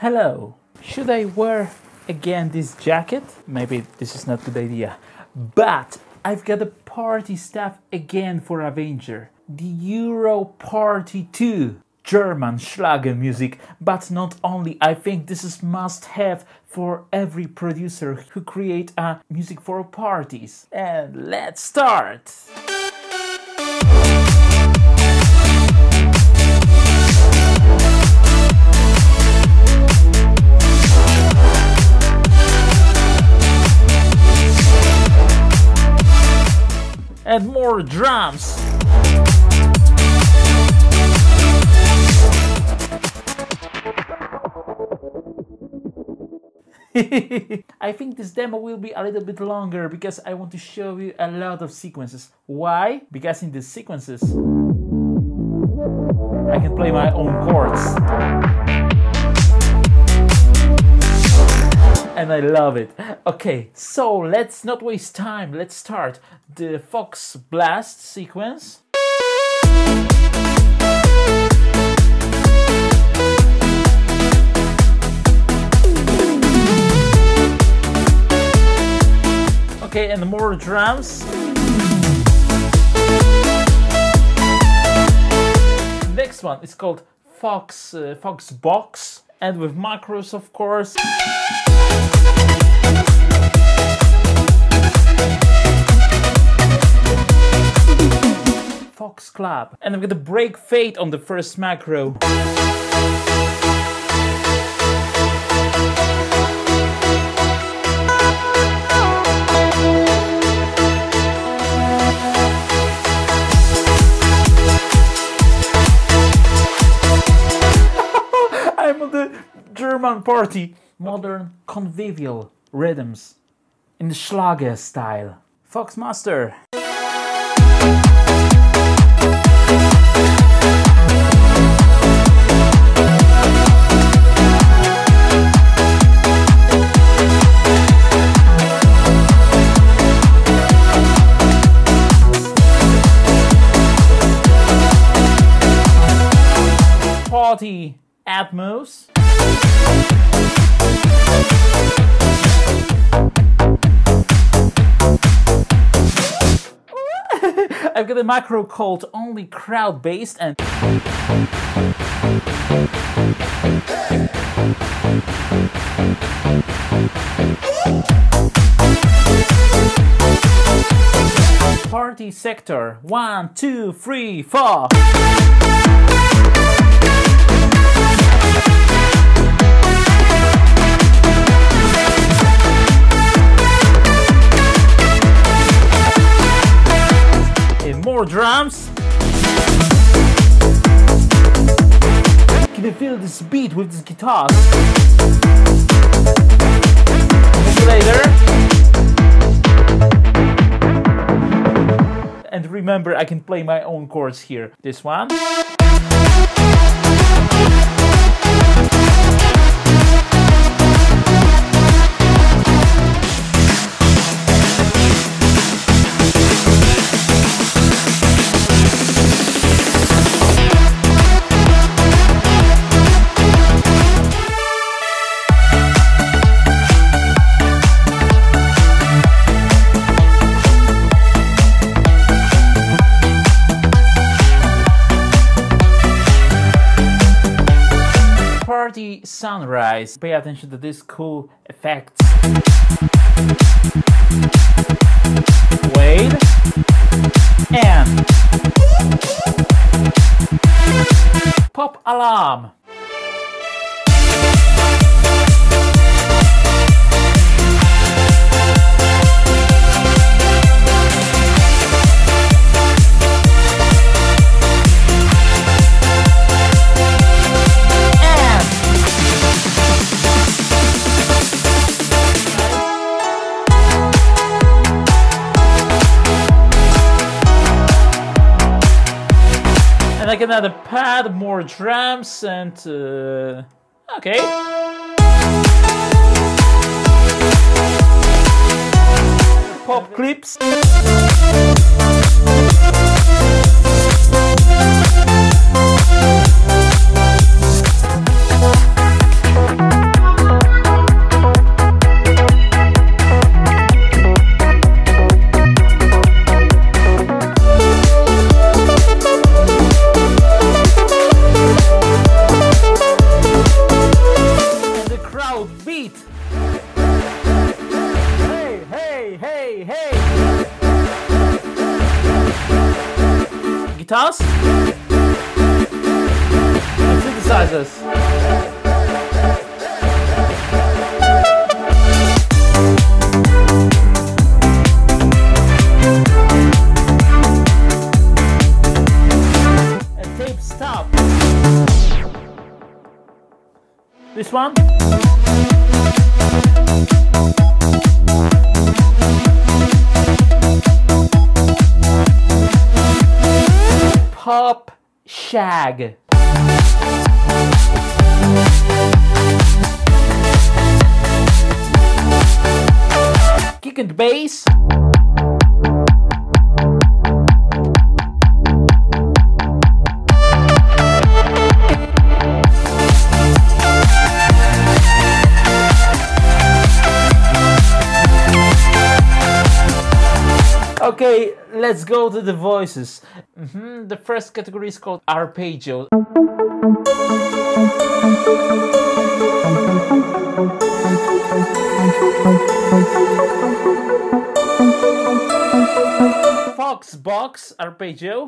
Hello. Should I wear again this jacket? Maybe this is not a good idea. But I've got a party stuff again for Avenger. The Euro Party 2. German Schlager music, but not only. I think this is must have for every producer who create a music for parties. And let's start. And more drums. I think this demo will be a little bit longer because I want to show you a lot of sequences. Why? Because in the sequences I can play my own chords. And I love it. Okay, so let's not waste time. Let's start the Fox Blast sequence. Okay, and more drums. Next one is called Fox uh, Fox Box, and with macros, of course. Fox Club. And I'm gonna break fate on the first macro. I'm on the German party. Modern convivial rhythms in the Schlager style. Fox Foxmaster. Party Atmos. I've got a macro called only crowd based and Party sector one, two, three, four. More drums. Can you feel this beat with this guitar? Later. And remember, I can play my own chords here. This one. Pay attention to this cool effects. Wait. And Pop Alarm. And like another pad, more drums, and uh, okay. Pop clips. Synthesizers. And tape stop. This one. Pop Shag. Kick and bass. Okay, let's go to the voices. Mhm, The first category is called arpeggio. Box arpeggio.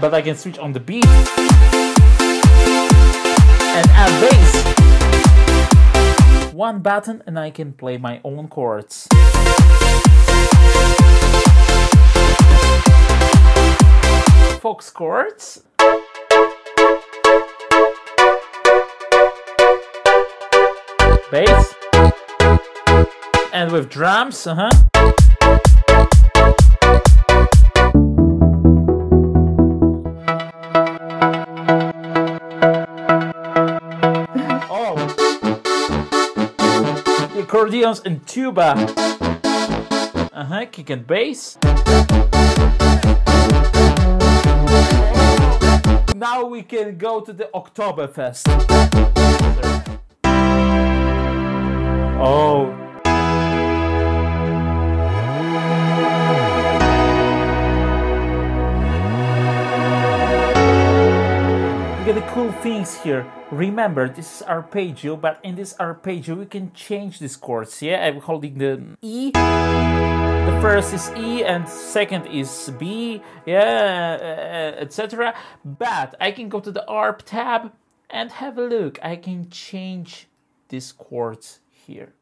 But I can switch on the beat and add bass one button and I can play my own chords. Fox chords. Bass. And with drums, uh-huh. Oh, the accordions and tuba. Uh huh, kick and bass. Now we can go to the Oktoberfest. Oh. The cool things here. Remember, this is arpeggio, but in this arpeggio we can change these chords. Yeah, I'm holding the E. The first is E and second is B. Yeah, uh, etc. But I can go to the ARP tab and have a look. I can change these chords here.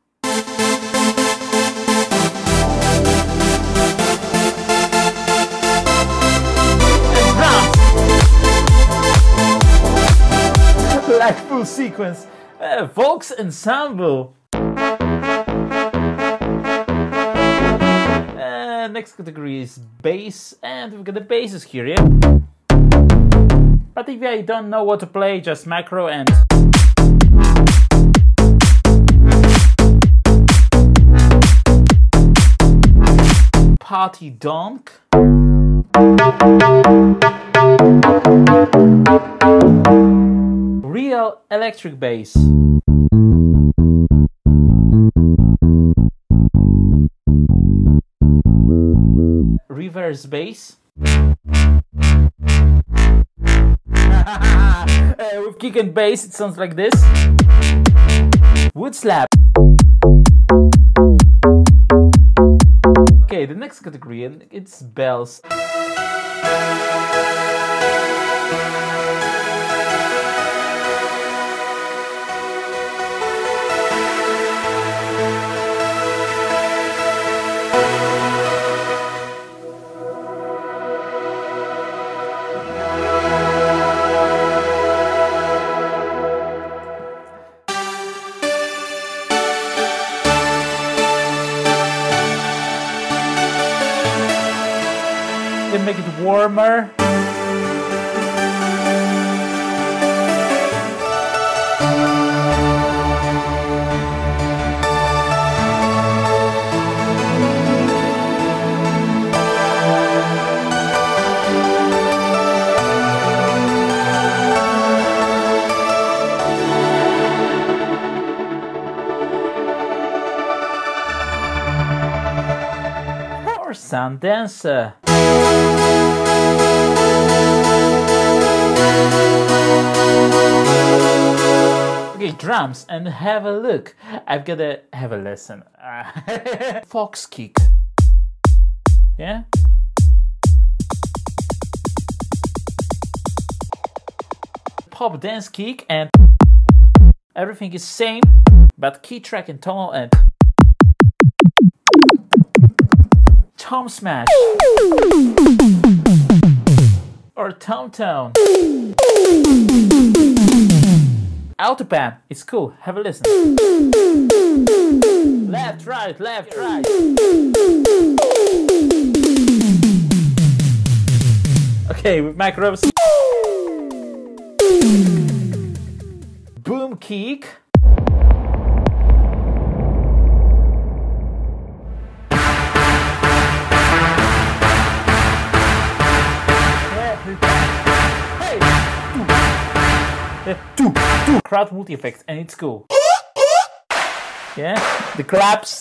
Full sequence. Uh, Volks Ensemble. Uh, next category is bass, and we've got the basses here, yeah? But if I don't know what to play, just macro and. Party Donk. Real electric bass. Reverse bass. Uh, with kick and bass, it sounds like this. Wood slap. Okay, the next category, and it's bells. Sun Dancer. drums and have a look. I've got to have a lesson. Fox kick. Yeah? Pop dance kick and everything is same, but key track and tonal and tom smash or tom tone. Autobahn, it's cool. Have a listen. Left, right, left, right. Okay, with Mike Boom kick. Hey. Two, two. Crowd multi effects, and it's cool. Yeah, the claps.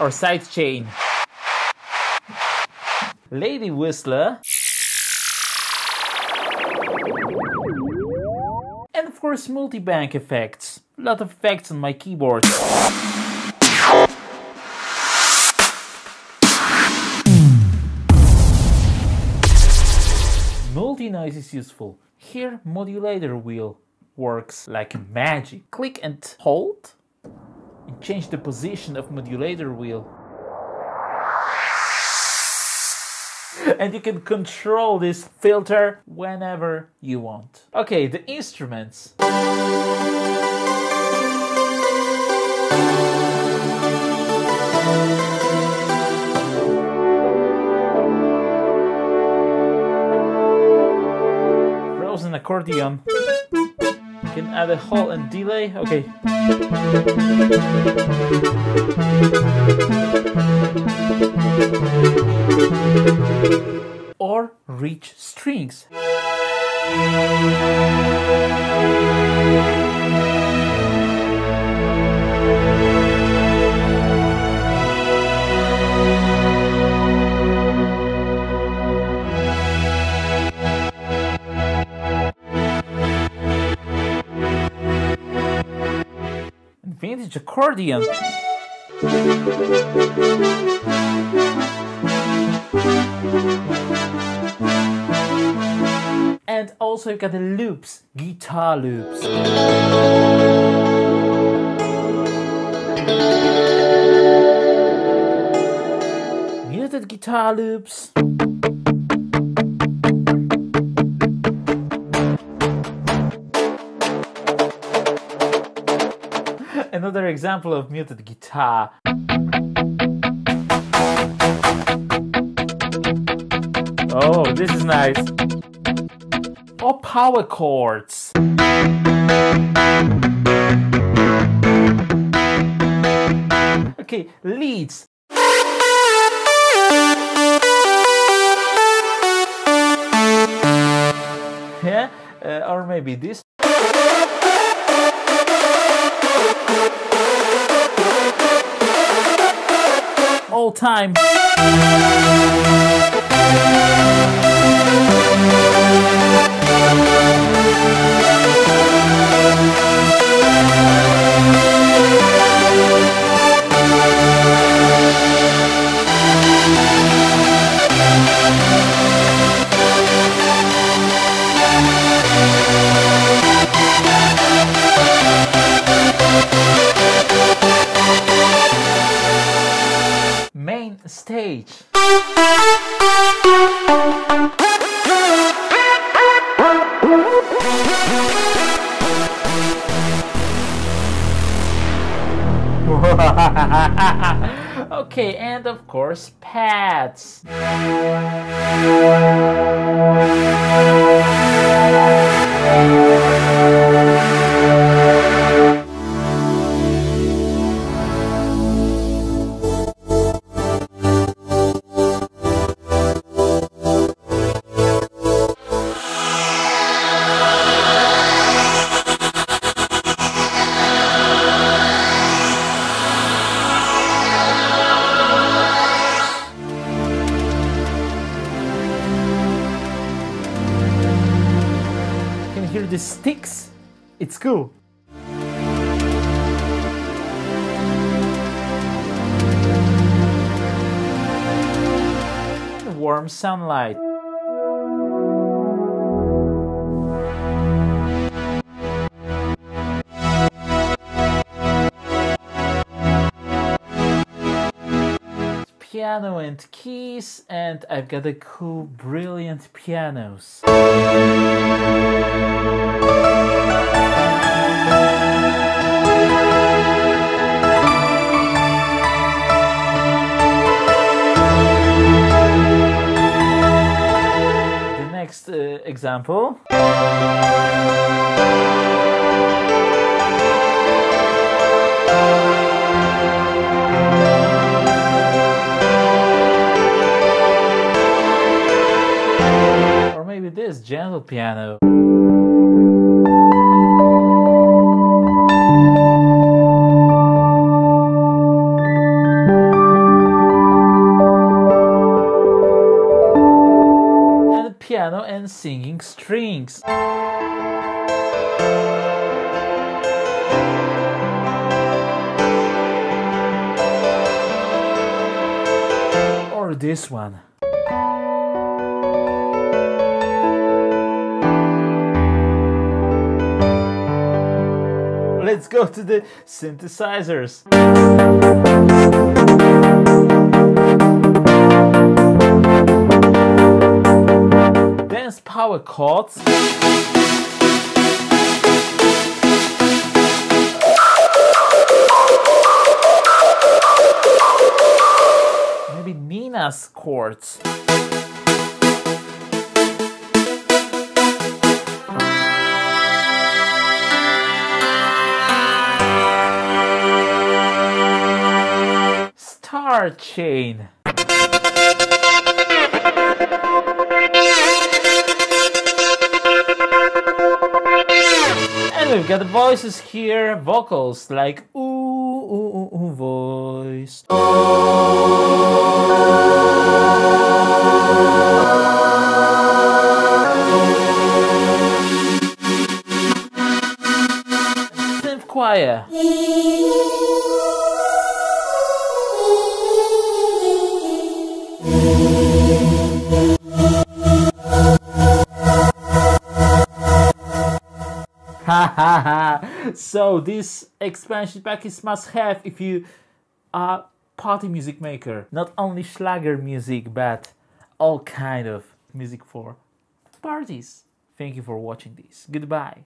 or side chain. Lady Whistler. And of course multi-bank effects. A lot of effects on my keyboard. Multi-noise is useful. Here modulator wheel works like magic. Click and hold and change the position of modulator wheel. and you can control this filter whenever you want. Okay, the instruments. Accordion. You can add a halt and delay. Okay. Or rich strings. Vintage accordion. And also you've got the loops, guitar loops. Muted guitar loops. Another example of muted guitar. Oh, this is nice. Or power chords. Okay, leads. Yeah, uh, or maybe this. All time. Stage. okay, and of course, pads. Cool. Warm sunlight. piano and keys and I've got a cool brilliant pianos. Next uh, example. Or maybe this gentle piano. Strings. Or this one. let's go to the synthesizers. Power chords. Maybe Nina's chords. star chain. We've got the voices here, vocals like ooh, ooh, ooh, ooh voice. Synth choir. so this expansion pack is must have if you are party music maker. Not only Schlager music, but all kind of music for parties. Thank you for watching this. Goodbye.